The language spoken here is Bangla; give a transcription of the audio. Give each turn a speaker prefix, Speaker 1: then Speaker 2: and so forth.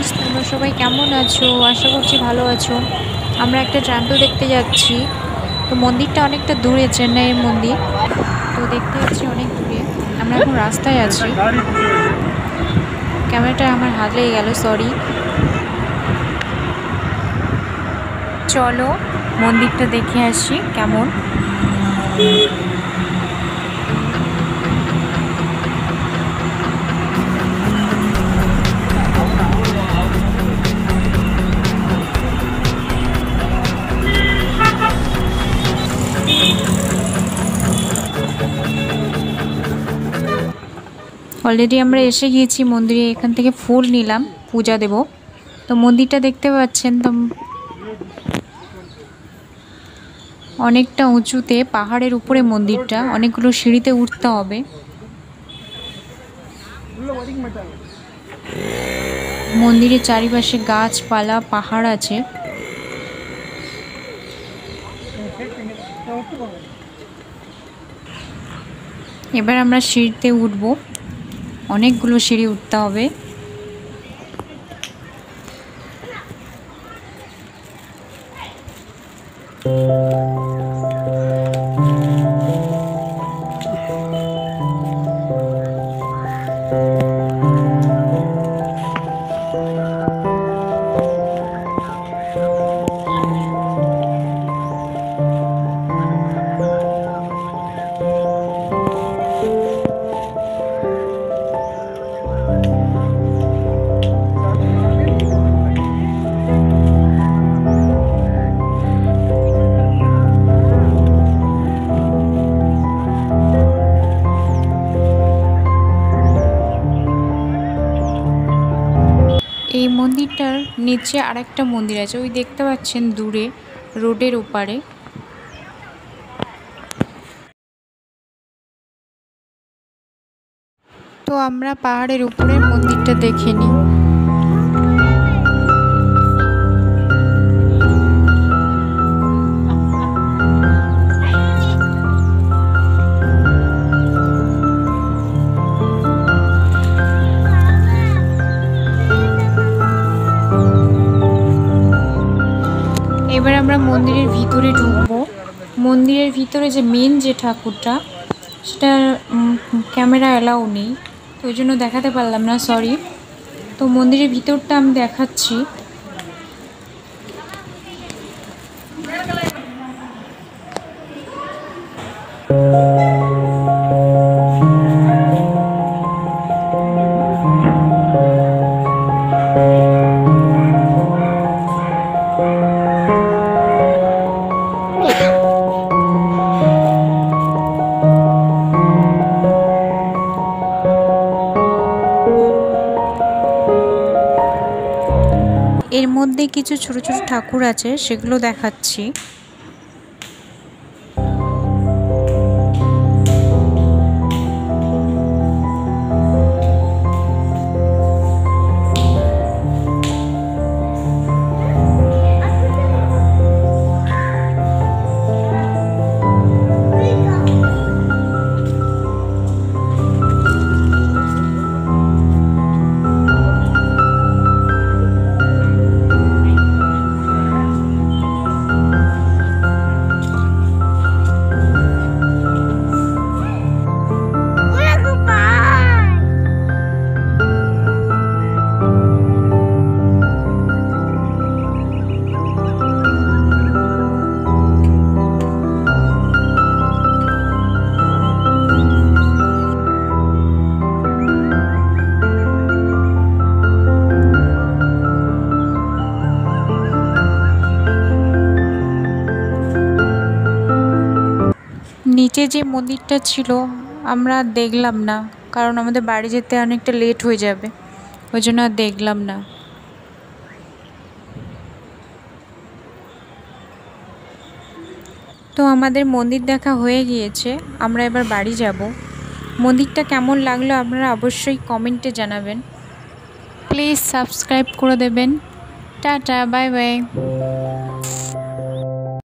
Speaker 1: ফ্রেন্ডস তোমরা সবাই কেমন আছো? আশা করছি ভালো আছো। আমরা একটা টেম্পল দেখতে যাচ্ছি। তো মন্দিরটা অনেকটা দূরে, চেন্নাইয়ের মন্দির। তো দেখতে যাচ্ছি অনেক দূরে। আমরা এখন রাস্তায় আছি। ক্যামেরাটা আমার হাত লেগে গেল সরি চলো মন্দিরটা দেখে আসি কেমন। অলরেডি আমরা এসে গিয়েছি মন্দিরে, এখান থেকে ফুল নিলাম, পূজা দেব। তো মন্দিরটা দেখতে পাচ্ছেন, তো অনেকটা উঁচুতে, পাহাড়ের উপরে মন্দিরটা, অনেকগুলো সিঁড়িতে উঠতে হবে। মন্দিরের চারিপাশে গাছপালা, পাহাড় আছে। এবার আমরা সিঁড়িতে উঠব। অনেকগুলো সিঁড়ি উঠতে হবে। এই মন্দিরটার নিচে আরেকটা মন্দির আছে, ওই দেখতে পাচ্ছেন দূরে, রোডের ওপারে। তো আমরা পাহাড়ের উপরের মন্দিরটা দেখে নিই। মন্দিরের ভিতরে ঢুকবো। মন্দিরের ভিতরে যে মেন যে ঠাকুরটা সেটা ক্যামেরা অ্যালাউ নেই। তো ওই জন্য দেখাতে পারলাম না সরি তো মন্দিরের ভিতরটা আমি দেখাচ্ছি। এর মধ্যে কিছু ছোট ছোট ঠাকুর আছে সেগুলো দেখাচ্ছি। নিচে যে মন্দিরটা ছিল, আমরা দেখলাম না, কারণ আমাদের বাড়ি যেতে অনেকটা লেট হয়ে যাবে, ওই জন্য আর দেখলাম না। তো আমাদের মন্দির দেখা হয়ে গিয়েছে, আমরা এবার বাড়ি যাব। মন্দিরটা কেমন লাগল আপনারা অবশ্যই কমেন্টে জানাবেন। প্লিজ সাবস্ক্রাইব করে দেবেন। Tata bye bye